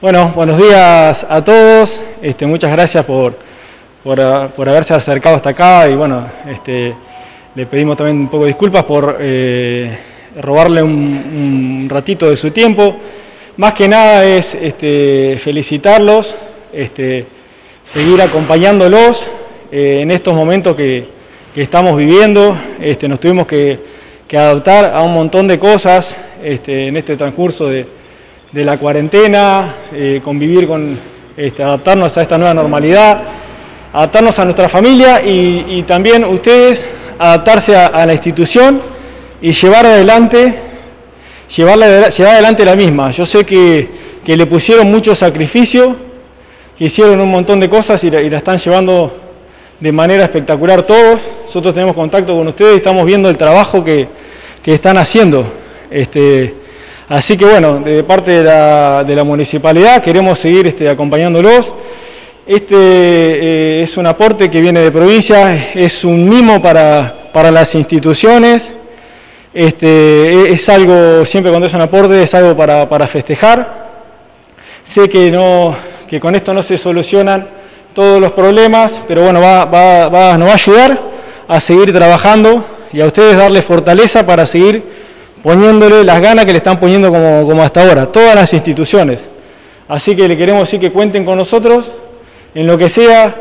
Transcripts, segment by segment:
Bueno, buenos días a todos. Este, muchas gracias por, por, haberse acercado hasta acá y bueno, este, le pedimos también un poco de disculpas por eh, robarle un, ratito de su tiempo. Más que nada es este, felicitarlos, este, seguir acompañándolos eh, en estos momentos que, estamos viviendo. Este, nos tuvimos que, que, adaptar a un montón de cosas en este transcurso de de la cuarentena, eh, convivir con, este, adaptarnos a esta nueva normalidad, adaptarnos a nuestra familia y, también ustedes adaptarse a, la institución y llevar adelante, llevar adelante la misma. Yo sé que, le pusieron mucho sacrificio, que hicieron un montón de cosas y la, están llevando de manera espectacular todos. Nosotros tenemos contacto con ustedes y estamos viendo el trabajo que, que están haciendo. Este, Así que bueno, de parte de la, municipalidad queremos seguir este, acompañándolos. Este eh, es un aporte que viene de provincia, es un mimo para, las instituciones, este, es algo, siempre cuando es un aporte, es algo para, festejar. Sé que, no, que con esto no se solucionan todos los problemas, pero bueno, va, va, nos va a ayudar a seguir trabajando y a ustedes darle fortaleza para seguir poniéndole las ganas que le están poniendo como, hasta ahora, todas las instituciones. Así que le queremos decir que cuenten con nosotros en lo que sea.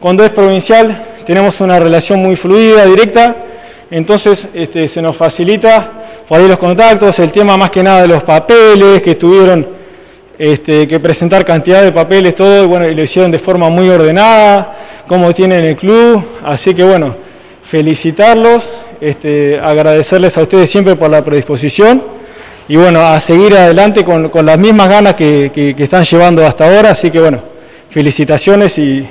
Cuando es provincial tenemos una relación muy fluida, directa, entonces este, se nos facilita por ahí los contactos, el tema más que nada de los papeles que tuvieron este, que presentar cantidad de papeles, todo, y bueno, y lo hicieron de forma muy ordenada, como tienen el club, así que bueno, felicitarlos este, agradecerles a ustedes siempre por la predisposición y bueno, a seguir adelante con, las mismas ganas que, están llevando hasta ahora, así que bueno, felicitaciones y,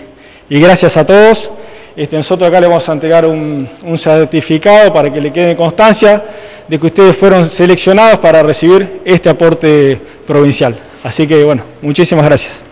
gracias a todos. Este, nosotros acá le vamos a entregar un, un, certificado para que le quede constancia de que ustedes fueron seleccionados para recibir este aporte provincial. Así que bueno, muchísimas gracias.